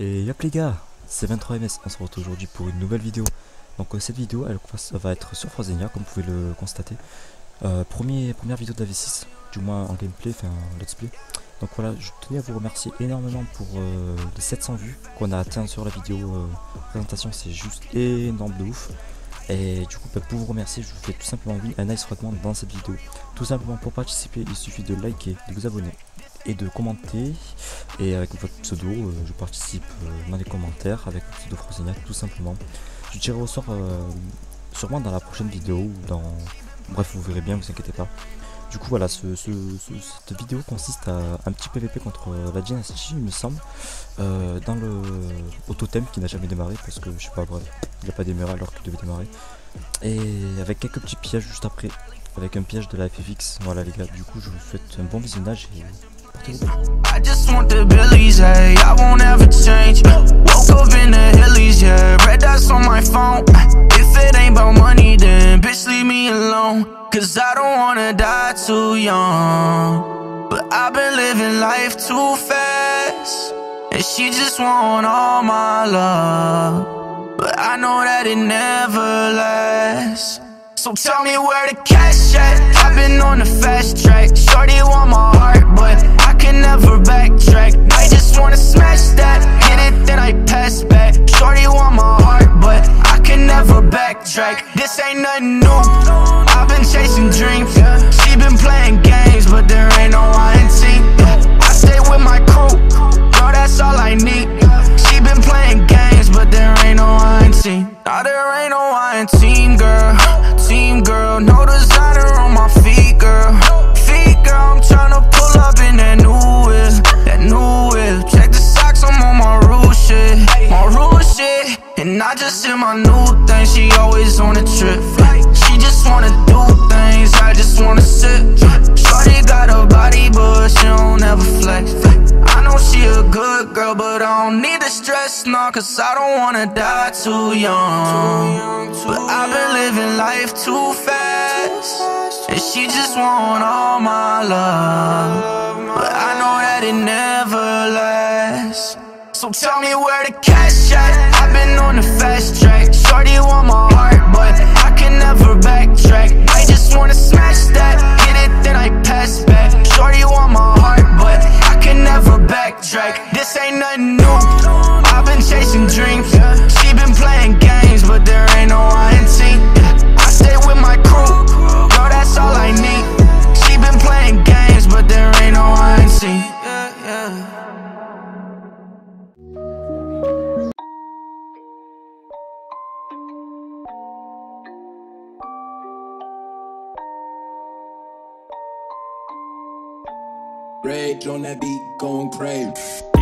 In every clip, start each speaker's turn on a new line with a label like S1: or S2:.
S1: Et yop les gars, c'est 23ms, on se retrouve aujourd'hui pour une nouvelle vidéo. Donc euh, cette vidéo elle va être sur Frozenia comme vous pouvez le constater. Euh, première vidéo de la V6, du moins en gameplay, enfin en let's play. Donc voilà, je tenais à vous remercier énormément pour euh, les 700 vues qu'on a atteint sur la vidéo présentation, c'est juste énorme de ouf. Et du coup, bah, pour vous remercier, je vous fais tout simplement un nice fragment dans cette vidéo. Tout simplement pour participer, il suffit de liker, de vous abonner et de commenter. Et avec votre pseudo, euh, je participe euh, dans les commentaires avec le pseudo Frozenia tout simplement. Je tirerai au sort euh, sûrement dans la prochaine vidéo dans. Bref, vous verrez bien, vous inquiétez pas. Du coup, voilà, ce, cette vidéo consiste à un petit PVP contre la Dynasty, il me semble, dans le au totem qui n'a jamais démarré parce que je sais pas, bref, il n'a pas démarré alors qu'il devait démarrer. Et avec quelques petits pièges juste après, avec un piège de la FFX. Voilà, les gars, du coup, je vous souhaite un bon visionnage et I just want the billies, hey, I won't ever change. Woke up in the hillies, yeah, red dots on my phone. If it ain't about money, then bitch, leave me alone. Cause I don't wanna die too young. But I've been living life too fast. And she just want all my love. But I know that it never lasts. So tell me where the cash at I've been on the fast track Shorty want my heart, but can never backtrack. I just wanna smash that Hit it, then I pass back. Shorty want my heart, but I can never backtrack. This ain't nothing new. I've been chasing dreams. She been playing games, but there just hit my new thing She always on a trip. She just wanna do things I just wanna sit. Shorty got a body, but she don't ever flex. I know she a good girl, but I don't need the stress, nah Cause I don't wanna die too young. But I've been living life too fast And she just want all my love. But I know that it never lasts. So tell me where the cash at on the fast track. Shorty want my heart, but I can never backtrack. I just wanna smash
S2: Rage on that beat, going crazy.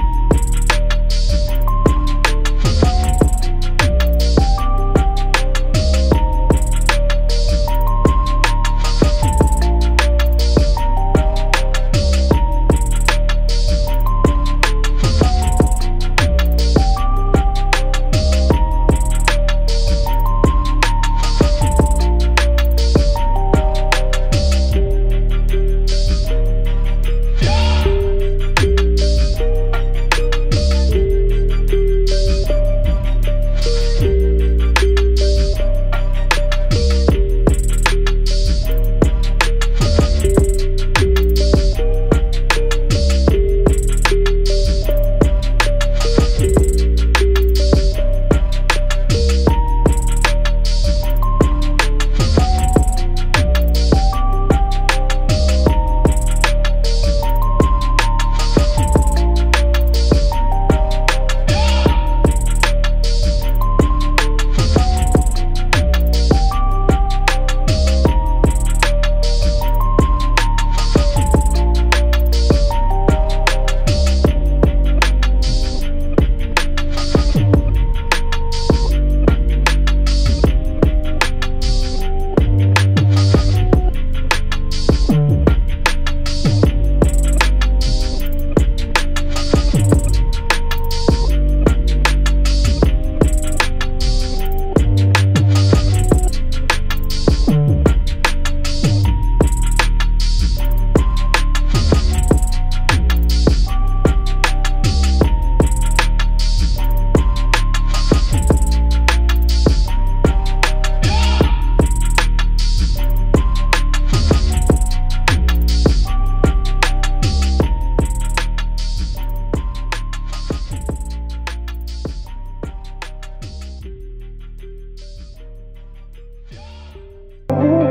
S3: Thank you.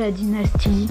S3: La dynastie.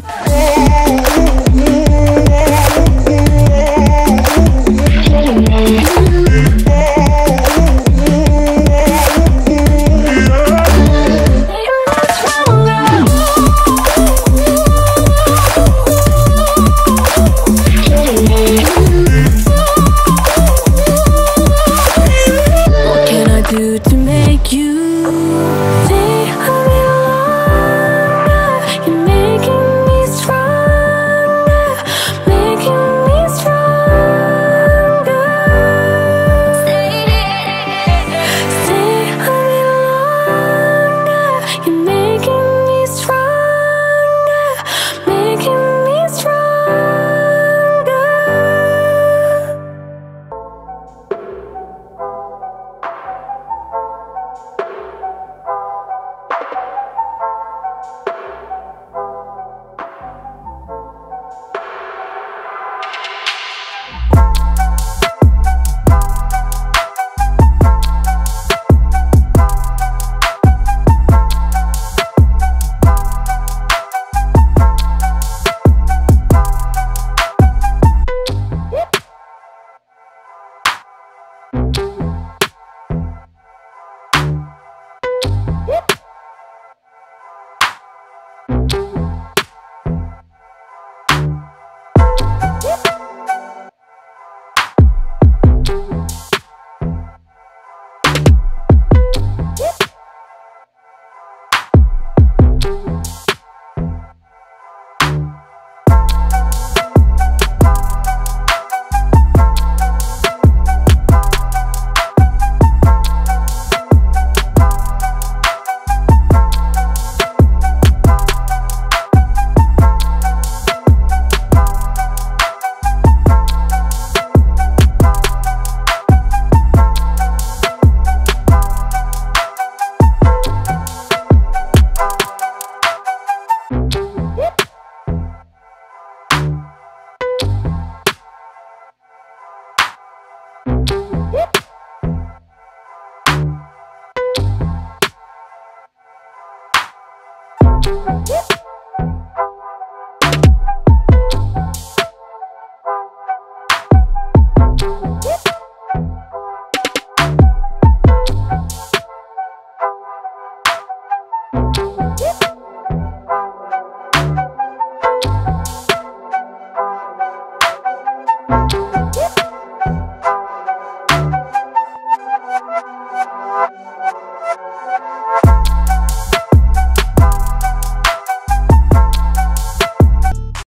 S3: you